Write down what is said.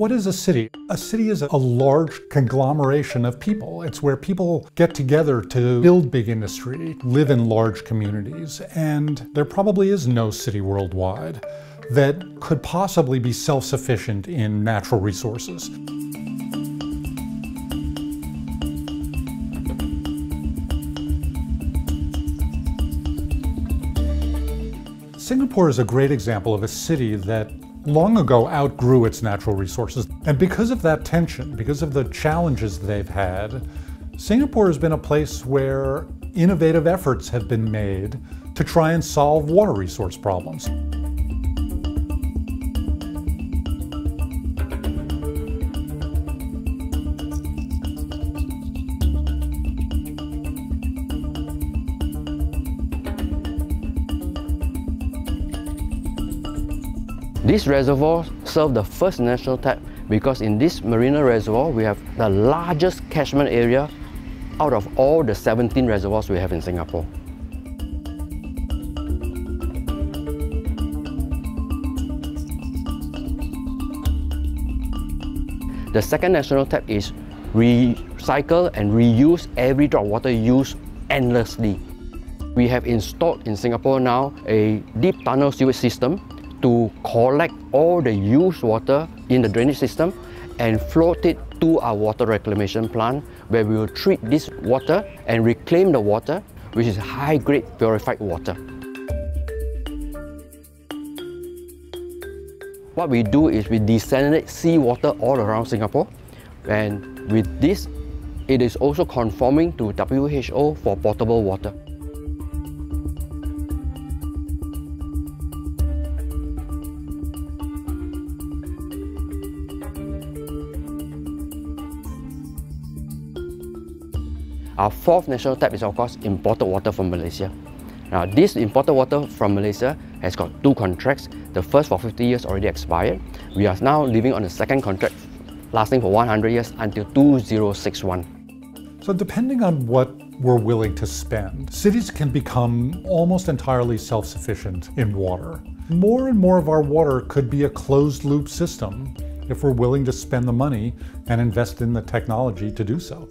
What is a city? A city is a large conglomeration of people. It's where people get together to build big industry, live in large communities, and there probably is no city worldwide that could possibly be self-sufficient in natural resources. Singapore is a great example of a city that long ago outgrew its natural resources. And because of that tension, because of the challenges they've had, Singapore has been a place where innovative efforts have been made to try and solve water resource problems. This reservoir served the first national tap because in this marina reservoir we have the largest catchment area out of all the 17 reservoirs we have in Singapore. The second national tap is recycle and reuse every drop of water used endlessly. We have installed in Singapore now a deep tunnel sewage system to collect all the used water in the drainage system and float it to our water reclamation plant where we will treat this water and reclaim the water which is high-grade purified water. What we do is we desalinate seawater all around Singapore and with this it is also conforming to WHO for potable water. Our fourth national tap is of course imported water from Malaysia. Now this imported water from Malaysia has got two contracts. The first for 50 years already expired. We are now living on the second contract lasting for 100 years until 2061. So depending on what we're willing to spend, cities can become almost entirely self-sufficient in water. More and more of our water could be a closed loop system if we're willing to spend the money and invest in the technology to do so.